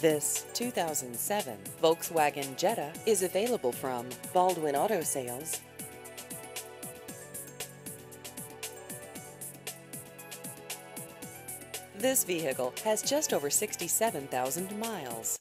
This 2007 Volkswagen Jetta is available from Baldwin Auto Sales. This vehicle has just over 67,000 miles.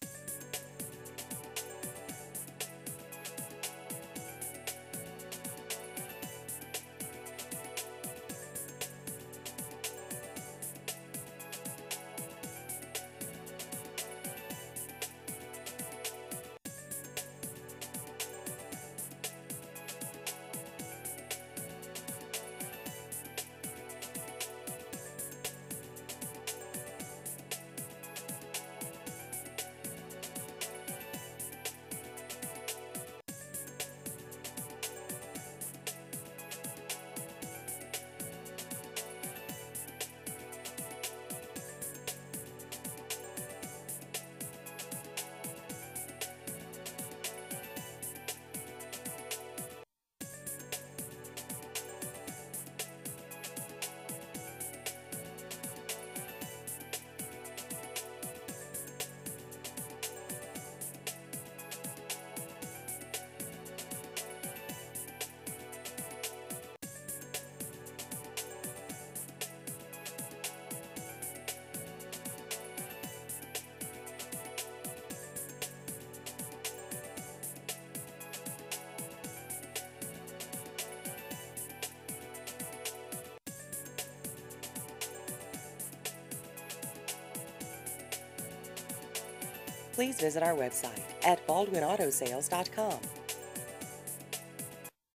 Please visit our website at baldwinautosales.com.